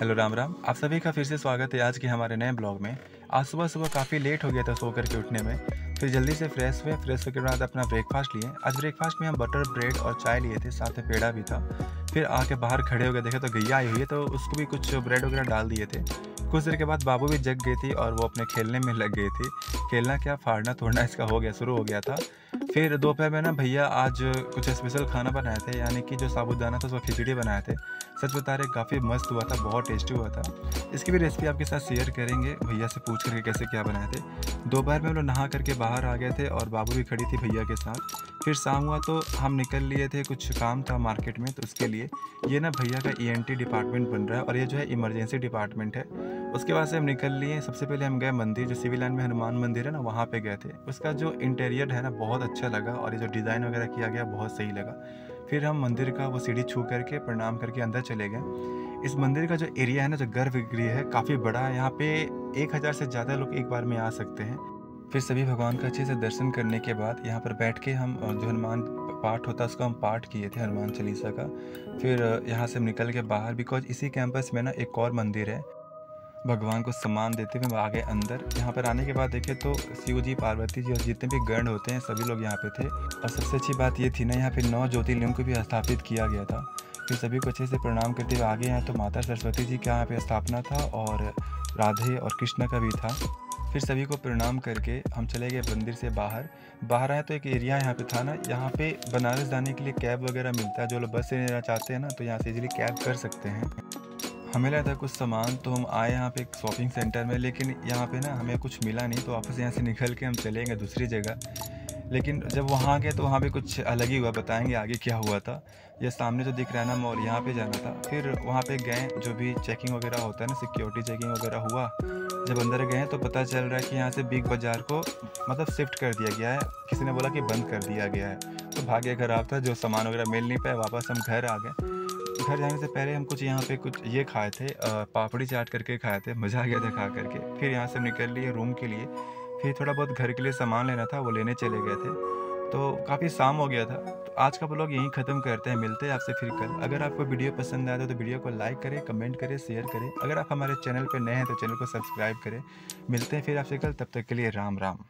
Hello Ram Ram, आप सभी का फिर से स्वागत है आज के हमारे नए ब्लॉग में। आज सुबह सुबह काफ़ी लेट हो गया था सो करके उठने में। फिर जल्दी से फ्रेश हुए फ्रेश होकर बाद अपना ब्रेकफास्ट लिए। आज ब्रेकफास्ट में हम बटर ब्रेड और चाय लिए थे, साथ में पेड़ा भी था। फिर आके बाहर खड़े हो गए, देखे तो गैया आई हुई है तो उसको भी कुछ ब्रेड वगैरह डाल दिए थे। कुछ देर के बाद बाबू भी जग गई थी और वो अपने खेलने में लग गई थी। खेलना क्या फाड़ना तोड़ना इसका हो गया, शुरू हो गया था। फिर दोपहर में ना भैया आज कुछ स्पेशल खाना बनाए थे, यानी कि जो साबुदाना था, उसका खिचड़ी बनाए थे। सच बता रहे, काफ़ी मस्त हुआ था, बहुत टेस्टी हुआ था। इसकी भी रेसिपी आपके साथ शेयर करेंगे, भैया से पूछ करके कैसे क्या बनाए थे। दोपहर में हम लोग नहा करके बाहर आ गए थे और बाबू भी खड़ी थी भैया के साथ। फिर शाम हुआ तो हम निकल लिए थे, कुछ काम था मार्केट में तो उसके लिए। ये ना भैया का ई डिपार्टमेंट बन रहा है और ये जो है इमरजेंसी डिपार्टमेंट है। उसके बाद से हम निकल लिए। सबसे पहले हम गए मंदिर, जो सिविल लाइन में हनुमान मंदिर है ना, वहाँ पे गए थे। उसका जो इंटीरियर है ना, बहुत अच्छा लगा और ये जो डिज़ाइन वगैरह किया गया, बहुत सही लगा। फिर हम मंदिर का वो सीढ़ी छू करके, प्रणाम करके अंदर चले गए। इस मंदिर का जो एरिया है ना, जो गर्भगृह है, काफ़ी बड़ा है। यहाँ पे एक हज़ार से ज़्यादा लोग एक बार में आ सकते हैं। फिर सभी भगवान का अच्छे से दर्शन करने के बाद यहाँ पर बैठ के हम जो हनुमान पाठ होता है, उसका हम पाठ किए थे, हनुमान चालीसा का। फिर यहाँ से हम निकल के बाहर बिकॉज़ इसी कैंपस में ना एक और मंदिर है। भगवान को सम्मान देते हुए आ गए अंदर। यहाँ पर आने के बाद देखे तो शिव जी पार्वती जी और जितने भी गण होते हैं, सभी लोग यहाँ पे थे। और सबसे अच्छी बात ये थी ना, यहाँ पे नौ ज्योतिर्लिंग को भी स्थापित किया गया था। फिर सभी को अच्छे से प्रणाम करते हुए आगे हैं तो माता सरस्वती जी का यहाँ पे स्थापना था और राधे और कृष्ण का भी था। फिर सभी को प्रणाम करके हम चले गए मंदिर से बाहर। बाहर आए तो एक एरिया यहाँ पे था ना, यहाँ पे बनारस जाने के लिए कैब वगैरह मिलता है। जो लोग बस से लेना चाहते हैं ना तो यहाँ से इजीली कैब कर सकते हैं। हमें लगा था कुछ सामान तो हम आए यहाँ पे एक शॉपिंग सेंटर में, लेकिन यहाँ पे ना हमें कुछ मिला नहीं तो वापस यहाँ से निकल के हम चलेंगे दूसरी जगह। लेकिन जब वहाँ गए तो वहाँ पे कुछ अलग ही हुआ, बताएँगे आगे क्या हुआ था। ये सामने जो दिख रहा है ना मॉल, यहाँ पे जाना था। फिर वहाँ पे गए, जो भी चेकिंग वगैरह होता है ना सिक्योरिटी चेकिंग वगैरह हुआ। जब अंदर गए तो पता चल रहा है कि यहाँ से बिग बाज़ार को मतलब शिफ्ट कर दिया गया है। किसी ने बोला कि बंद कर दिया गया है। तो भाग्य खराब था, जो सामान वगैरह मिल नहीं पाए वापस हम घर आ गए। घर जाने से पहले हम कुछ यहाँ पे कुछ ये खाए थे पापड़ी चाट करके खाए थे, मज़ा आ गया था खा करके। फिर यहाँ से निकल लिए रूम के लिए। फिर थोड़ा बहुत घर के लिए सामान लेना था, वो लेने चले गए थे। तो काफ़ी शाम हो गया था। तो आज का ब्लॉग यहीं ख़त्म करते हैं, मिलते हैं आपसे फिर कल। अगर आपको वीडियो पसंद आया तो वीडियो को लाइक करें कमेंट करें शेयर करें। अगर आप हमारे चैनल पर नए हैं तो चैनल को सब्सक्राइब करें। मिलते हैं फिर आपसे कल, तब तक के लिए राम राम।